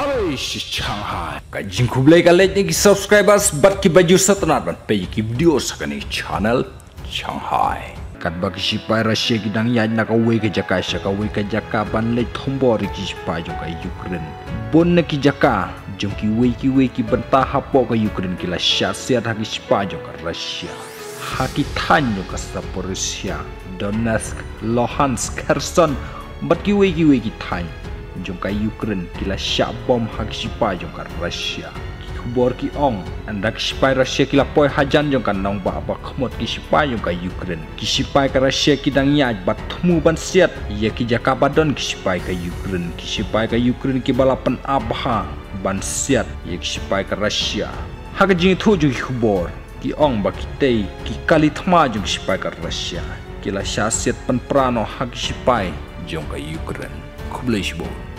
Ka jingku blai ka let ki subscribers bat ki baju satnat ban pe ki video sakani channel Shanghai. Kat ba ki sipai Russia ki dang ya na ka we ka jaka sha ka we ka jaka ban le thombo ri ki sipai jo ka Ukraine. Bon na ki jaka jong ki we ki we ki ban ta hapo ka Ukraine ki la sha sia ha ki sipai jo ka Russia ha ki than jo ka Zaporizhia Donetsk Luhansk Kherson bat ki we ki we ki than jongka Ukraine kila syak bom hak sipai jongka Russia. Kubor ki ong andak sipai Russia kila poi hajan jongka nong ba ba khmot ki sipai jongka Ukraine. Ki sipai ka Russia ki dang ya ba thmu ban siat. Ye ki jaka badon ki sipai ka Ukraine. Ki sipai ka Ukraine ki abha ban siat. Ye ki sipai ka Russia. Hak jing thu jong kubor ki ong ba ki tei ki kali thma jong sipai ka Russia. Kila syasiat pan prano hak sipai jongka Ukraine Bloch Blisburg.